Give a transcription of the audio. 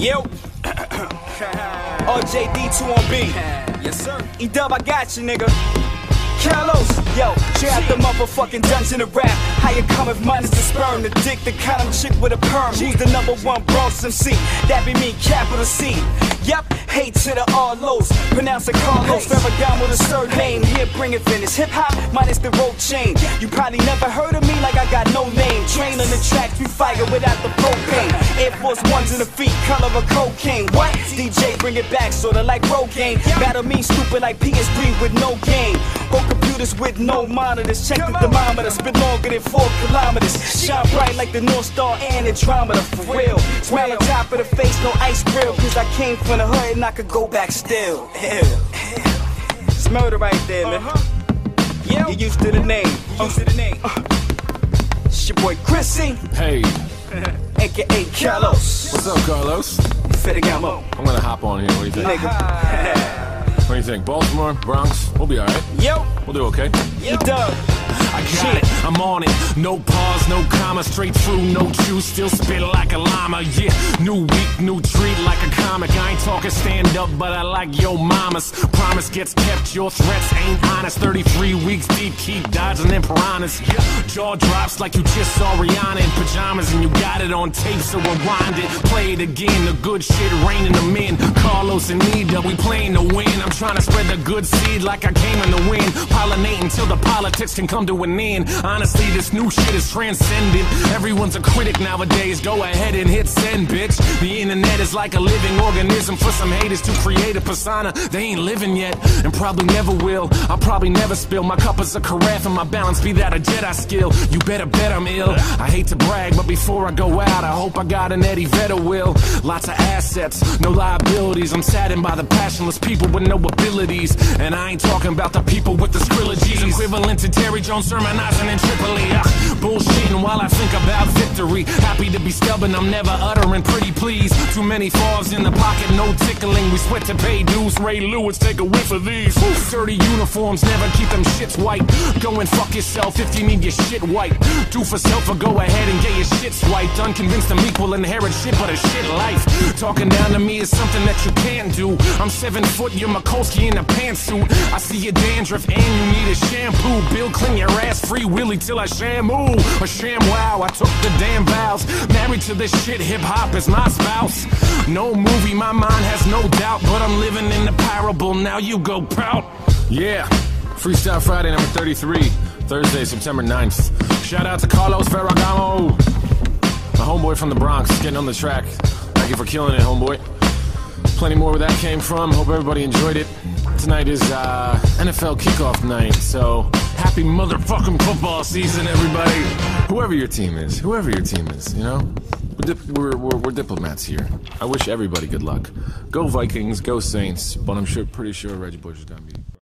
Yo. RJD2 on B. Yes, sir. E dub, I got you, nigga. Carlos, yo, check out the motherfucking dungeon of rap. How you come if mine is the sperm, the dick, the kind of chick with a perm. Who's the number one Bronx MC? That be me, capital C. Yep, hate to the all lows. Pronounce it Carlos Ferragamo with a surname. Here, bring it finish. Hip hop minus the rope chain. You probably never heard of me like I got no name. Train on the track, we fire without the propane. Air Force Ones in the feet, color of cocaine. What? DJ, bring it back, sorta like Rogaine. Battle me stupid like PS3 with no game. Go computers with no monitors. Check the thermometer, spit longer than four kilometers. Shine bright like the North Star and Andromeda, for real. Smile on top of the face, no ice grill. Cause I came from the hood and I could go back still. Ew. Smell it right there, man. Uh-huh. Yeah. You used to the name. Uh-huh. Used to the name. Uh-huh. It's your boy Chrissy, Hey, aka Carlos. what's up, Carlos? Ferragamo. I'm gonna hop on here. What do you think? Nigga. What do you think? Baltimore, Bronx? We'll be alright. Yep. We'll do okay. E dub. I got it, I'm on it. No pause, no comma, straight through, no juice, still spit like a llama. Yeah, new week, new treat like a comic. I ain't talking stand up, but I like yo mamas. Promise gets kept, your threats ain't honest. 33 weeks deep, keep dodging them piranhas. Yeah, jaw drops like you just saw Rihanna in pajamas, and you got it on tape, so rewind it. Play it again, the good shit raining them in. Carlos and Nida, we playing to win. I'm trying to spread the good seed like I came in the wind. Pollinate until the politics can come to an Honestly, this new shit is transcendent. Everyone's a critic nowadays. Go ahead and hit send, bitch. The internet is like a living organism for some haters to create a persona. They ain't living yet and probably never will. I'll probably never spill. My cup is a carafe and my balance be that a Jedi skill. You better bet I'm ill. I hate to brag, but before I go out, I hope I got an Eddie Vedder will. Lots of assets, no liabilities. I'm saddened by the passionless people with no abilities. And I ain't talking about the people with the scrillages. Equivalent to Terry Jones sermonizing in Tripoli. Ah, bullshitting while I think about victory. Happy to be stubborn, I'm never uttering pretty please. Too many falls in the pocket, no tickling. We sweat to pay dues. Ray Lewis, take a whiff of these. Dirty uniforms, never keep them shits white. Go and fuck yourself if you need your shit white. Do for self or go ahead and get your shit swiped. Unconvinced I'm equal, inherit shit, but a shit life. Talking down to me is something that you can't do. I'm seven foot, you're Mikulski in a pantsuit. I see your dandruff and you need a shampoo. Bill, clean your ass free willy till I shamu. A sham wow, I took the damn vows. Married to this shit, hip hop is my spouse. No movie, my mind has no doubt, but I'm living in the parable. Now you go proud. Yeah. Freestyle Friday number 33, Thursday, September 9th. Shout out to Carlos Ferragamo, my homeboy from the Bronx, getting on the track. Thank you for killing it, homeboy. Plenty more where that came from. Hope everybody enjoyed it. Tonight is uh, NFL kickoff night, so happy motherfucking football season, everybody. Whoever your team is, whoever your team is, you know? We're, dip- we're, we're, we're diplomats here. I wish everybody good luck. Go Vikings, go Saints, but I'm sure, pretty sure Reggie Bush is gonna be.